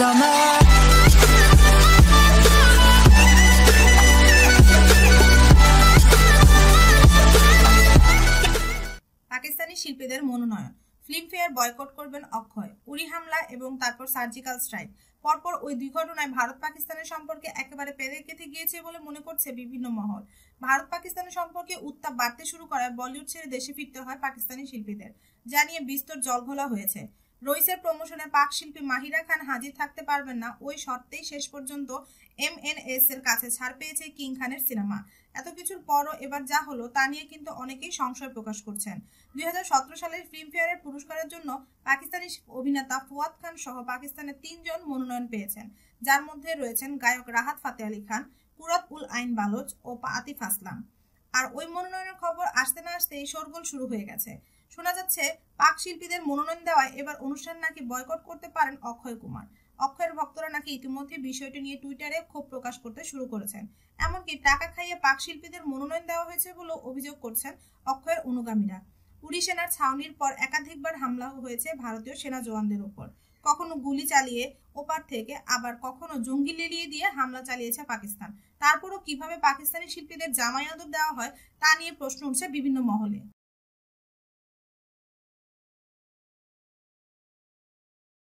পাকিস্তানি শিল্পীদের মনোনয়ন। Filmfare boycott করবেন অক্ষয় উড়ি হামলা এবং তারপর সার্জিক্যাল স্ট্রাইক। পরপর ওই দুই ঘটনায় ভারত পাকিস্তানের সম্পর্কে একেবারে পেরে কেটে গিয়েছে বলে মনে করছে বিভিন্ন মহল। ভারত পাকিস্তানের সম্পর্কে উত্তাপ বাড়তে শুরু করায় বলিউড ছেড়ে দেশে ফিরতে হয় পাকিস্তানি শিল্পীদের। যা নিয়ে বিস্তর জলঘোলা হয়েছে। রইসের প্রমোশনে পাক শিল্পী মাহিরা খান হাজির থাকতে পারবেন না। ওই শর্তেই শেষ পর্যন্ত এম এন এস এর কাছে ছাড় পেয়েছে কিং খানের সিনেমা। এত কিছুর পরও এবার যা হলো তা নিয়ে কিন্তু অনেকেই সংশয় প্রকাশ করছেন। দুই হাজার সতেরো সালের ফিল্মফেয়ারের পুরস্কারের জন্য পাকিস্তানি অভিনেতা ফুয়াদ খান সহ পাকিস্তানের তিনজন মনোনয়ন পেয়েছেন। যার মধ্যে রয়েছেন গায়ক রাহাত ফাতে আলী খান, কুরাত উল আইন বালোচ ও আতিফ আসলাম। আর ওই মনোনয়নের খবর আসতে না আসতেই শোরগোল শুরু হয়ে গেছে। শোনা যাচ্ছে, পাক শিল্পীদের মনোনয়ন দেওয়ায় এবার অনুষ্ঠান নাকি বয়কট করতে পারেন অক্ষয় কুমার। অক্ষয়ের ভক্তরা নাকি ইতিমধ্যে বিষয়টি নিয়ে টুইটারে ক্ষোভ প্রকাশ করতে শুরু করেছেন। এমনকি টাকা খাইয়ে পাক শিল্পীদের মনোনয়ন দেওয়া হয়েছে বলেও অভিযোগ করছেন অক্ষয়ের অনুগামীরা। উড়ি সেনার ছাউনির পর একাধিকবার হামলা হয়েছে ভারতীয় সেনা জওয়ানদের উপর কখনো গুলি চালিয়ে ওপার থেকে, আবার কখনো জঙ্গি লিলিয়ে দিয়ে হামলা চালিয়েছে পাকিস্তান। তারপরও কীভাবে পাকিস্তানি শিল্পীদের আদর দেওয়া হয় তা নিয়ে প্রশ্ন উঠছে বিভিন্ন মহলে।